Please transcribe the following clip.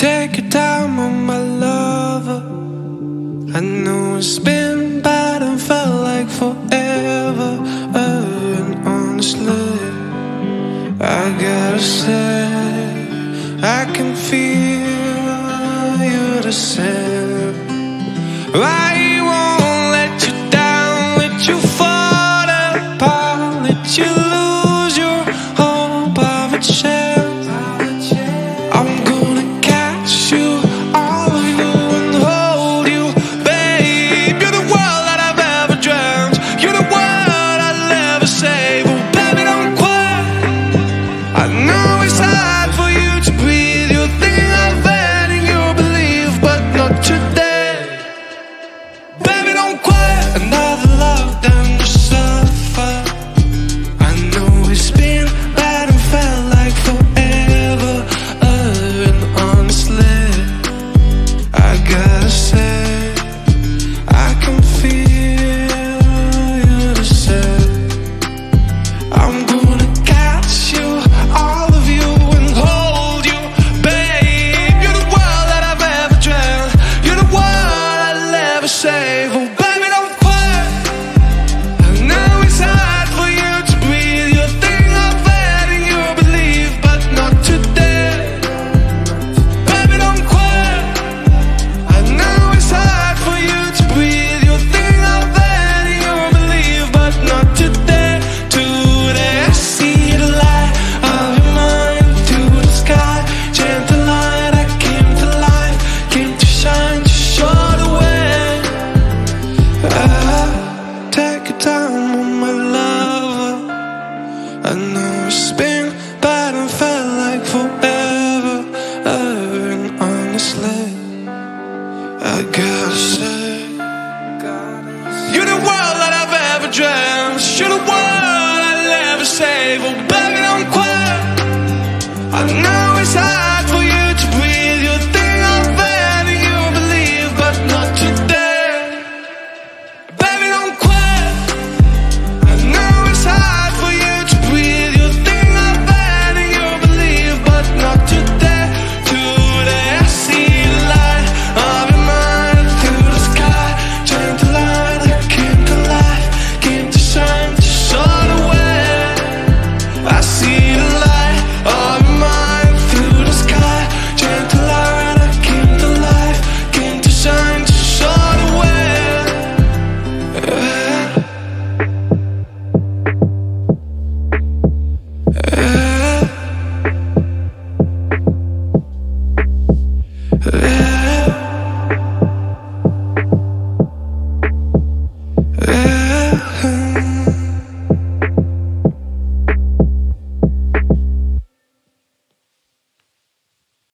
Take your time on my lover. I know it's been bad and felt like forever. And honestly, I gotta say, I can feel you the same. I won't let you down, let you fall apart, let you. save spin back and felt like forever, ever. And honestly, I gotta say, you're the world that I've ever dreamed.